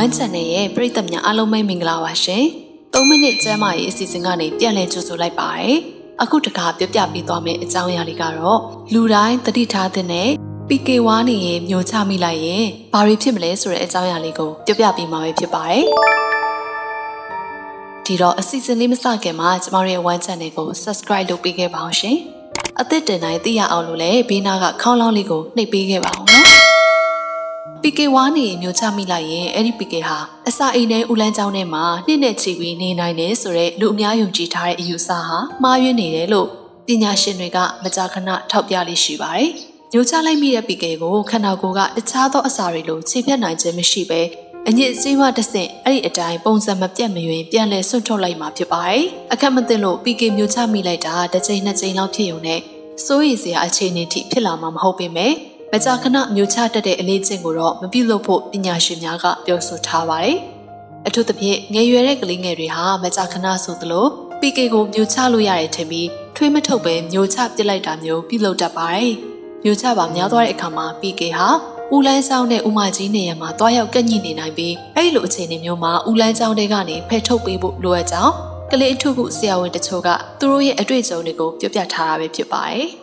One Channel ရဲ့ပရိသတ်များအားလုံးပဲမင်္ဂလာပါရှင်။3မိနစ်ကျမ်းမာရေးအစီအစဉ်ကနေပြန်လည်ကြိုဆိုလိုက်ပါရစေ။အခုတခါပြပြပေးသွားမယ့်အကြောင်းအရာလေးကတော့လူတိုင်းတတိထားတဲ့နဲ့ PK ဝါနေရင်မျိုးချမိလိုက်ရင်ဘာတွေဖြစ်မလဲဆိုတဲ့အကြောင်းအရာလေးကိုပြပြပေးမှာပဲဖြစ်ပါတယ်။ဒီတော့အစီအစဉ်လေးမစခင်မှာကျမတို့ရဲ့ One Channel ကို Subscribe လုပ်ပေးခဲ့ပါအောင်ရှင်။အသစ်တင်တိုင်းသိရအောင်လို့လည်းဘေးနားကခေါင်းလောင်းလေးကိုနှိပ်ပေးခဲ့ပါအောင်နော်။ PK ဝါနေမျိုးချမိလိုက်ရင်အဲ့ဒီ PK ဟာအစာအိမ်နဲ့ဦးလန်းကျောင်းထဲမှာနှစ်နဲ့ချီပြီးနေနိုင်တယ်ဆိုတော့လူအများယုံကြည်ထားတဲ့အယူဆဟာမှားယွင်းနေတယ်လို့ပညာရှင်တွေကမကြာခဏထောက်ပြလေးရှိပါတယ်။မျိုးချလိုက်မိတဲ့ PK ကိုခန္ဓာကိုယ်ကတခြားသောအစာတွေလိုခြေဖြတ်နိုင်ခြင်းမရှိဘဲအညစ်အကြေးမှတစ်ဆင့်အဲ့ဒီအတိုင်းပုံစံမပြတ်မယွင်ပြန်လဲဆွတ်ထုတ်လိုက်မှာဖြစ်ပါတယ်။အခက်မသိလို့ PK မျိုးချမိလိုက်တာတစ်ချိန်နှစ်ချိန်လောက်ဖြစ်ုံနဲ့စိုးရိမ်စရာအခြေအနေထိဖြစ်လာမှာမဟုတ်ပေမဲ့ မကြာခဏမျိုးချတတ်တဲ့အလေးချင်းကိုတော့မပြုလုပ်ဖို့ပညာရှင်များကပြောဆိုထားပါတယ်။အထူးသဖြင့်ငယ်ရွယ်တဲ့ကလေးငယ်တွေဟာမကြာခဏဆိုသလို PK ကိုမျိုးချလို့ရတယ်ထင်ပြီးထွေးမထုတ်ပဲမျိုးချပစ်လိုက်တာမျိုးပြုလုပ်တတ်ပါတယ်။မျိုးချပါများသွားတဲ့အခါမှာ PK ဟာဦးလန်းဆောင်နဲ့ဦးမကြီးနေရာမှာတွားရောက်ကညှိနေနိုင်ပြီးအဲ့လိုအခြေအနေမျိုးမှာဦးလန်းဆောင်တွေကနေဖယ်ထုတ်ပေးဖို့လိုအပ်ကြောင်းကလေးအထုခုဆရာဝန်တချို့ကသူတို့ရဲ့အတွေ့အကြုံတွေကိုပြောပြထားတာပဲဖြစ်ပါတယ်။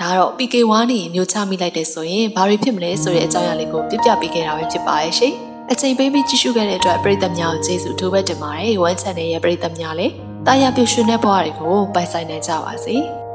ဒါကတော့ PK1 နေမျိုးချမိလိုက်တယ်ဆိုရင်ဘာတွေဖြစ်မလဲဆိုတဲ့အကြောင်းအရာလေးကိုပြပြပေးခဲ့တာပဲဖြစ်ပါရဲ့ရှင်။အချိန်ပေးပြီးကြည့်ရှုခဲ့တဲ့အတွက်ပရိသတ်များကိုကျေးဇူးထိုးပဲတင်ပါတယ်။ One Channel ရဲ့ပရိသတ်များလည်းတာယာပြည့်ရွှင်တဲ့ဘဝတွေကိုပိုင်ဆိုင်နိုင်ကြပါစေ။